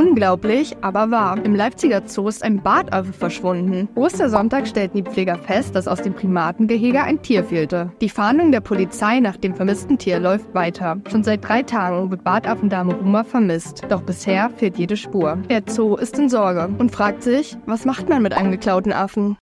Unglaublich, aber wahr. Im Leipziger Zoo ist ein Bartaffe verschwunden. Ostersonntag stellten die Pfleger fest, dass aus dem Primatengehege ein Tier fehlte. Die Fahndung der Polizei nach dem vermissten Tier läuft weiter. Schon seit drei Tagen wird Bartaffendame Ruma vermisst. Doch bisher fehlt jede Spur. Der Zoo ist in Sorge und fragt sich, was macht man mit einem geklauten Affen?